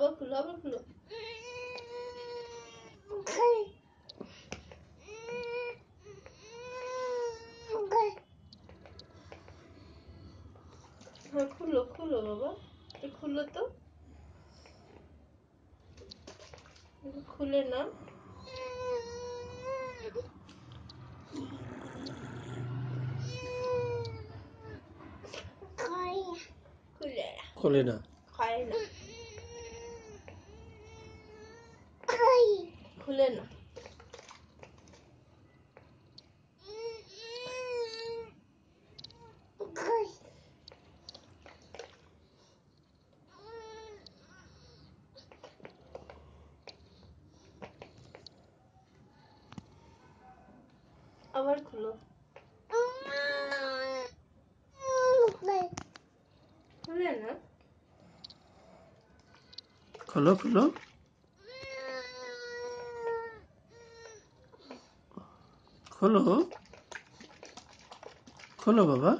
আবার খুলো আবার খুলো হ্যাঁ খুলো খুলো বাবা খুলো তো খুলে না খুলে না খুলে না আবার খুলো খুলে না খোলো খোলো খোলো। খোলো বাবা।